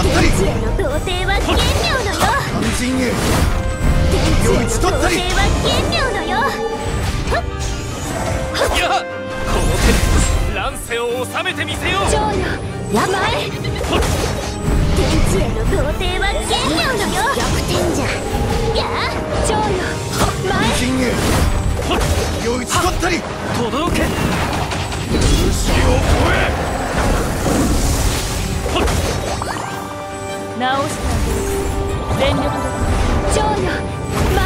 取ったり。天地への童貞は玄妙のよ肝心へ天地へのよいち取ったり童貞は玄妙のよいやこの手で乱世を収めてみせよう蝶よやばい天地への童貞は玄妙のよ逆転じゃやあ蝶よ肝前心へよいち取ったり轟け牛を超え直してあげる全力で蝶よ前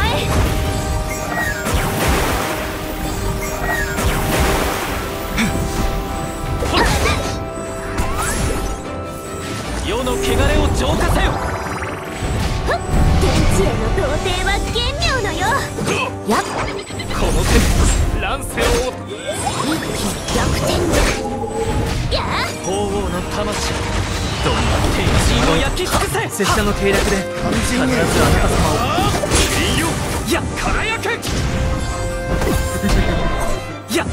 世の汚れを浄化せよ天地への童貞は玄妙のよやっこの手乱世を逆転じゃやあ鳳凰の魂天神を焼き尽くせ拙者の計略で必ずあなた様を。いいよいや輝け。いや。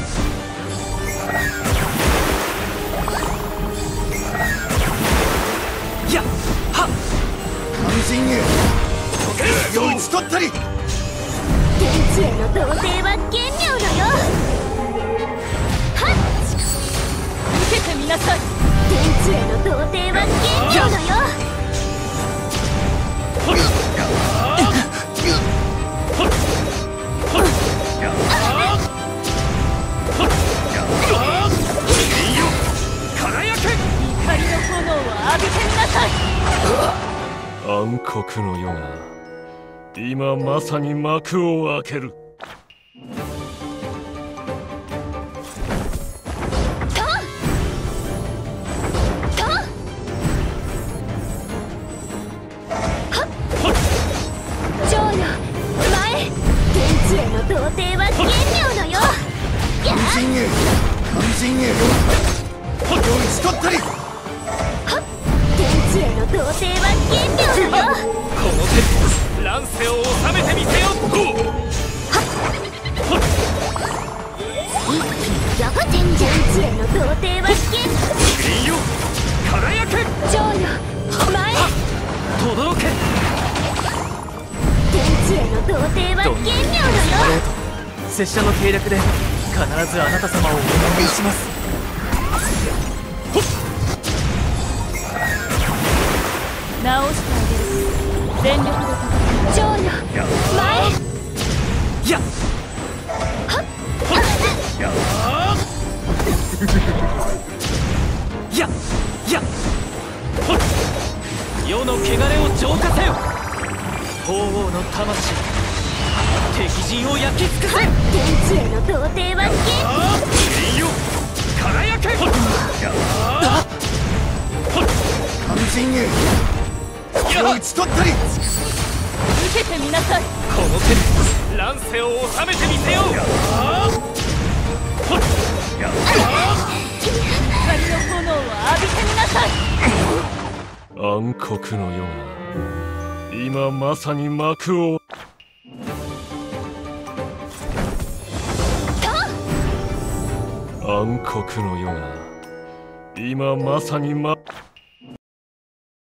いやはっ。肝心へよいち取ったり。天地への童貞は玄妙のびてみなさい。暗黒の世が今まさに幕を開ける。蝶よ前天地への童貞は玄妙のよや肝心へよいち取っ。たり天は玄妙のよこの手で乱世を収めてみせよへの童貞はよ輝け蝶よ前轟け天地への童貞は玄妙のよ拙者の計略で必ずあなた様をお守りします直してあげる全力で戦う蝶よ前いややいや世の汚れを浄化せよ鳳凰の魂敵陣を焼き尽くせ天地への童貞は玄いいよ輝け肝心へよいち取ったり受けてみなさい。この手で乱世を収めてみせよう。光の炎を浴びてみなさい。暗黒の世が今まさに幕を。暗黒の世が今まさに幕